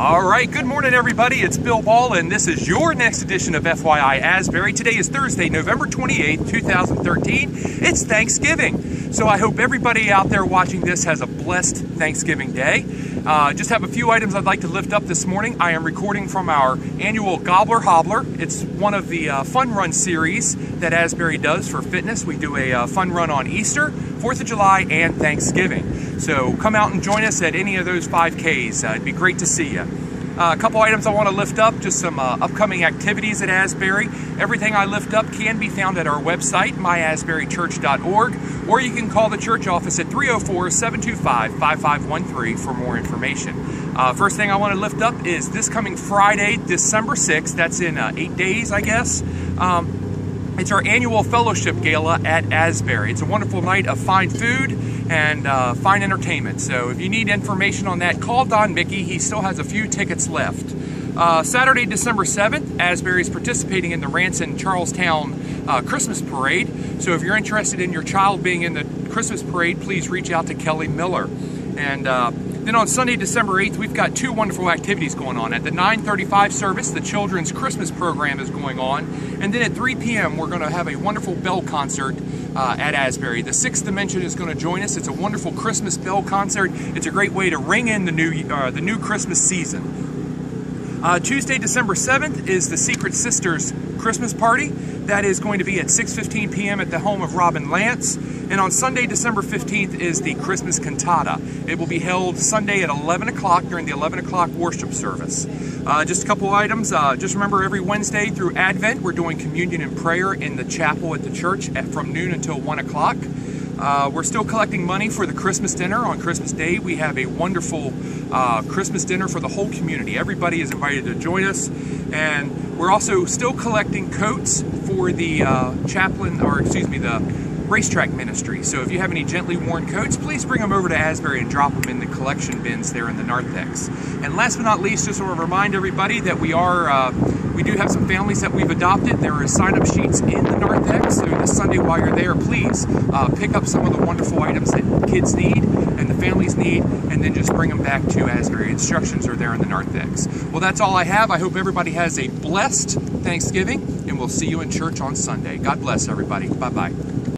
All right, good morning, everybody. It's Bill Ball, and this is your next edition of FYI Asbury. Today is Thursday, November 28th, 2013. It's Thanksgiving. So I hope everybody out there watching this has a blessed Thanksgiving day. Uh, just have a few items I'd like to lift up this morning. I am recording from our annual Gobbler Hobbler. It's one of the uh, fun run series that Asbury does for fitness. We do a uh, fun run on Easter, 4th of July, and Thanksgiving. So come out and join us at any of those 5Ks. Uh, it'd be great to see you. Uh, a couple items I want to lift up, just some uh, upcoming activities at Asbury. Everything I lift up can be found at our website, myasburychurch.org, or you can call the church office at 304-725-5513 for more information. Uh, first thing I want to lift up is this coming Friday, December 6th. That's in uh, eight days, I guess. Um, it's our annual fellowship gala at Asbury. It's a wonderful night of fine food and uh, fine entertainment. So if you need information on that, call Don Mickey. He still has a few tickets left. Uh, Saturday, December 7th, Asbury is participating in the Ranson Charles Town uh, Christmas Parade. So if you're interested in your child being in the Christmas Parade, please reach out to Kelly Miller. And uh, then on Sunday, December 8th, we've got two wonderful activities going on. At the 935 service, the Children's Christmas program is going on. And then at 3 p.m., we're going to have a wonderful bell concert uh, at Asbury. The Sixth Dimension is going to join us. It's a wonderful Christmas bell concert. It's a great way to ring in the new, uh, the new Christmas season. Uh, Tuesday, December 7th is the Secret Sisters Christmas party. That is going to be at 6.15 p.m. at the home of Robin Lance. And on Sunday, December 15th is the Christmas Cantata. It will be held Sunday at 11 o'clock during the 11 o'clock worship service. Uh, just a couple items. Uh, just remember every Wednesday through Advent, we're doing communion and prayer in the chapel at the church at, from noon until 1 o'clock. Uh, we're still collecting money for the Christmas dinner on Christmas Day. We have a wonderful uh, Christmas dinner for the whole community. Everybody is invited to join us. And we're also still collecting coats for the uh, chaplain, or excuse me, the racetrack ministry. So if you have any gently worn coats, please bring them over to Asbury and drop them in the collection bins there in the narthex. And last but not least, just want to remind everybody that we are, uh, we do have some families that we've adopted. There are sign-up sheets in the narthex. So this Sunday while you're there, please uh, pick up some of the wonderful items that kids need and the families need, and then just bring them back to Asbury. Instructions are there in the narthex. Well, that's all I have. I hope everybody has a blessed Thanksgiving, and we'll see you in church on Sunday. God bless everybody. Bye-bye.